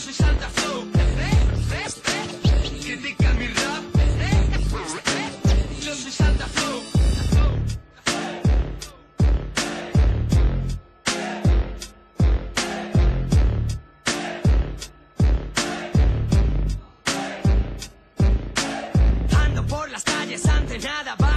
soy Santa Flow. Critican mi rap. Yo soy Santa Flow. Ando por las calles ante nada.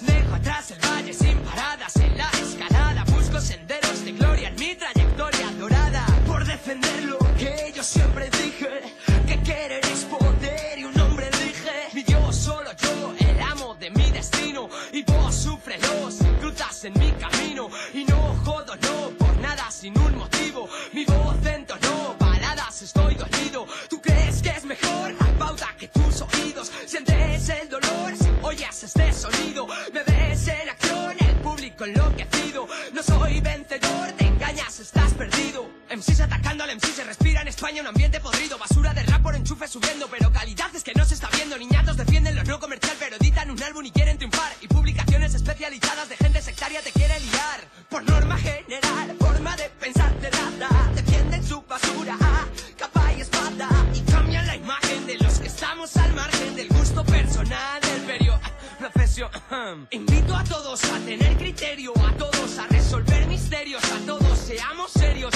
Vez dejo atrás el valle sin paradas en la escalada. Busco senderos de gloria en mi trayectoria dorada. Por defender lo que yo siempre dije, que querer es poder y un hombre dije. Mi Dios, solo yo, el amo de mi destino. Y vos sufrelos, cruzas en mi camino. Y no jodo, no, por nada, sin un motivo. Mi voz entonó, baladas, estoy dolido. ¿Tú crees que es mejor? La pauta que tus oídos sientes el dolor oyes este sonido. Me ves en acción, el público enloquecido. No soy vencedor, te engañas, estás perdido. MCs atacando al MC, se respira en España un ambiente podrido. Basura de rap por enchufe subiendo, pero calidad es que no se está viendo. Niñatos defienden lo no comercial, pero editan un álbum y quieren triunfar. Y publicaciones especializadas de gente sectaria te quiere liar. Por norma general, Invito a todos a tener criterio, a todos a resolver misterios, a todos seamos serios.